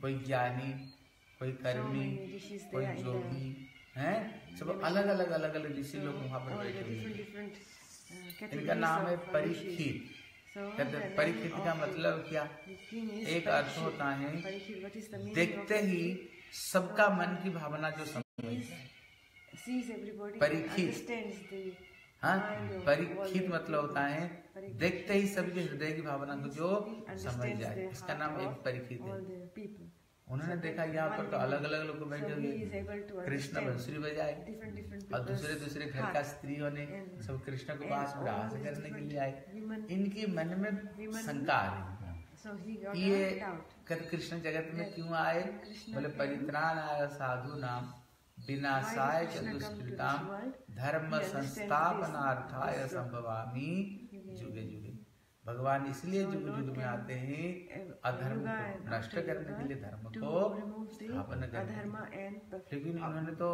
कोई ज्ञानी कोई कर्मी कोई योगी है। सब अलग अलग अलग अलग ऋषि लोग वहाँ पर बैठे हुए इनका नाम है परीक्षित परीक्षित का मतलब क्या? एक अर्थ होता है देखते ही सबका मन की भावना जो समझ परीक्षित हाँ परीक्षित मतलब होता है देखते ही सबके हृदय की भावना को जो समझ जाए। इसका नाम एक परीक्षित उन्होंने देखा यहाँ पर तो अलग अलग लोग बैठे हुए कृष्ण बंसुरी बजाए और दूसरे दूसरे घर का स्त्रियों ने सब कृष्ण को पास ग्रास करने के लिए आए। इनके मन में शंका आ रही ये कृष्ण जगत में क्यों आए? बोले परित्राण आया साधु नाम। बिना साय च दुष्कृताम धर्म संस्थापनार्थाय संभवामी जुगे जुगे। भगवान इसलिए युग युग में आते हैं अधर्म को नष्ट करने के लिए धर्म को लेकिन उन्होंने तो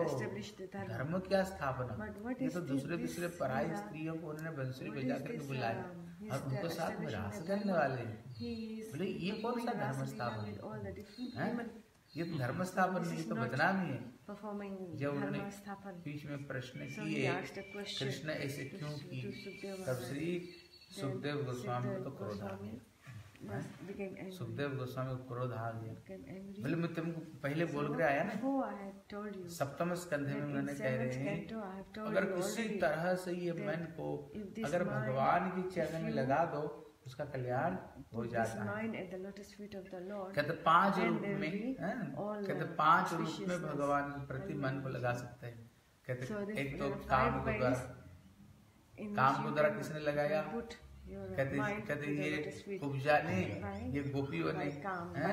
धर्म। क्या स्थापना? ये तो दूसरे दूसरे पराय स्त्रियों को उन्होंने बंसुरी बजा कर बुलाया और उनको साथ में रास करने वाले बोले ये कौन सा धर्म स्थापना ये तो धर्म स्थापन नहीं तो बदनामी है। जब उन्होंने बीच में प्रश्न किए कृष्ण ऐसे क्यों की तब श्री सुखदेव गोस्वामी को तो क्रोध आ गया। सुखदेव गोस्वामी हाँ? को क्रोध आ गया। बोले मैं तुमको पहले बोल कर आया ना? सप्तम स्कंधे में उन्होंने कह रहे हैं अगर किसी तरह से ये मन को अगर भगवान की चरण में लगा दो उसका कल्याण हो जाता है। कहते काम को द्वारा किसने लगाया? कहते कहते ये उपजा ने ये गोपियों ने हाँ,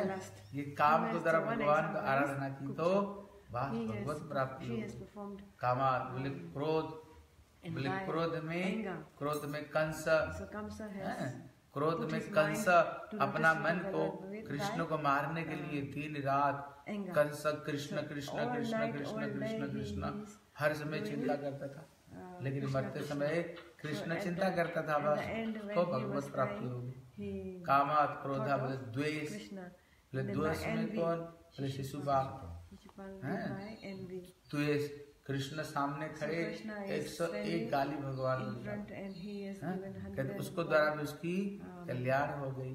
ये काम को द्वारा भगवान का आराधना की तो भगवत प्राप्ति कामा बोले क्रोध बोले क्रोध में क्रोध में कंस हाँ, क्रोध में कंस अपना मन को कृष्ण को मारने के लिए दिन रात कंस कृष्ण कृष्ण कृष्ण कृष्ण कृष्ण कृष्ण हर समय चिंता करता था लेकिन मरते समय कृष्ण चिंता करता था बस तो भगवत प्राप्ति होगी काम क्रोधा बोले द्वेष द्वेष में कौन बोले शिशुपाल द्वेष कृष्ण सामने खड़े एक सौ एक गाली भगवान हैं? कहते उसको द्वारा भी उसकी कल्याण हो गई।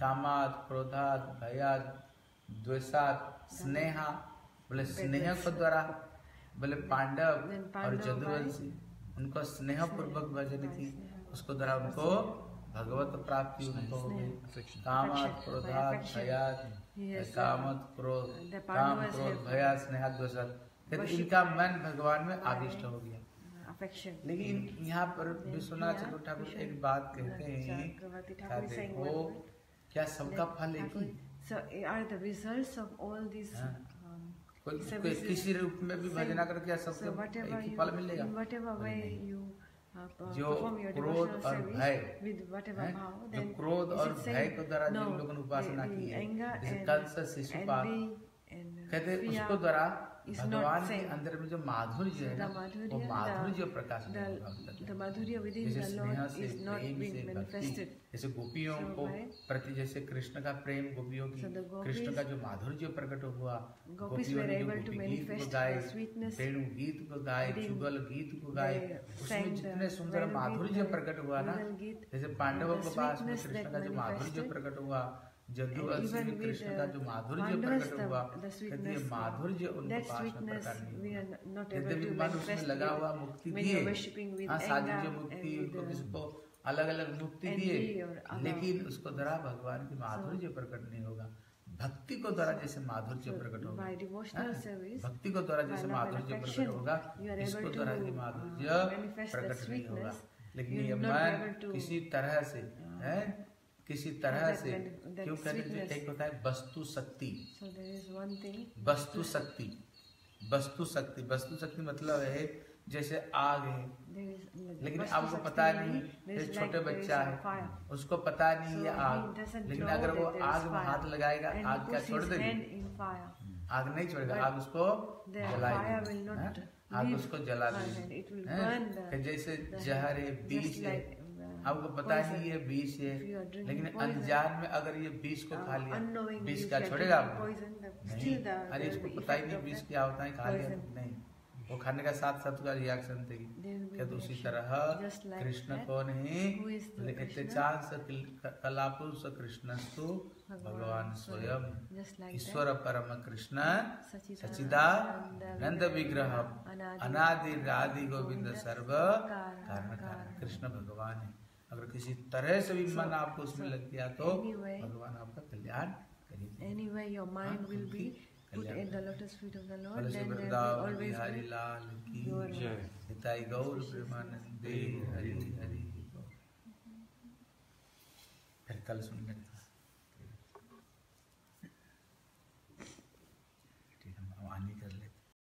कामात क्रोधात भयात द्वेषात स्नेहा बोले स्नेह को द्वारा बोले पांडव और जदुवंशी। उनको स्नेह पूर्वक भजन by की। उसको द्वारा उनको भगवत प्राप्ति उनको हो गई। कामात क्रोधात भयात कामत क्रोध काम क्रोध भयात स्नेहा द्वेषात फिर इनका मन भगवान में आदिष्ट हो गया। लेकिन यहाँ पर विश्वनाथ चतुर्थ ठाकुर एक बात कहते हैं वो क्या सबका फल एक ही? हाँ। किसी रूप में भी भजना करके फल मिलेगा जो क्रोध और भय हाँ? जो क्रोध और भय को द्वारा जिन लोगों ने उपासना की है कल से शिशुपाल कहते उसको द्वारा भगवान के अंदर में जो माधुर्य है वो माधुर्य प्रकाश जैसे गोपियों को प्रति जैसे कृष्ण का प्रेम गोपियों की कृष्ण का जो माधुर्य प्रकट हुआ गोपियों गीत को गाए जुगल गीत को गाए उसमें जितने सुंदर माधुर्य प्रकट हुआ ना जैसे पांडवों के पास कृष्ण का जो माधुर्य प्रकट हुआ जो जो माधुर्य अलग अलग मुक्ति दिए। हाँ, लेकिन उसको धरा भगवान की माधुर्य प्रकट नहीं होगा। भक्ति को द्वारा जैसे माधुर्य प्रकट होगा। हाँ, भक्ति को द्वारा जैसे माधुर्य प्रकट होगा इसको द्वारा माधुर्य प्रकट नहीं होगा। लेकिन किसी तरह से है? किसी तरह से क्यों कहते हैं? एक होता है वस्तु शक्ति। वस्तु शक्ति। वस्तु शक्ति। वस्तु शक्ति मतलब है जैसे आग है। लेकिन आपको पता नहीं जैसे छोटे बच्चा है उसको पता नहीं है आग। लेकिन अगर वो आग में हाथ लगाएगा आग क्या छोड़ देगी। आग नहीं छोड़ेगा आग उसको जलाएगा हाँ? आग उसको जला देगी। हाँ? जैसे जहर है बीज है। आपको पता ही ये बीस है लेकिन अनजान में अगर ये बीस को खा लिया बीस का छोड़ेगा अरे इसको पता ही नहीं बीस क्या होता है खा लिया नहीं। वो खाने का साथ साथ उसका रिएक्शन थे क्या तो उसी तरह? कृष्ण कौन है? इतने चार कलापुर कृष्ण स्तु भगवान स्वयं। ईश्वर परम कृष्ण सचिदा नंद विग्रह अनादि आदि गोविंद सर्व कारण कारण। कृष्ण भगवान है। अगर किसी तरह से भी मन आपको उसमें लग गया तो भगवान आपका कल्याण करेंगे Anyway, your mind हाँ, will be put Kalyan the lotus feet of the Lord, then there will always be your जय हिताई गौर प्रेमानंदे हरि हरि फिर कल सुन लेते हैं।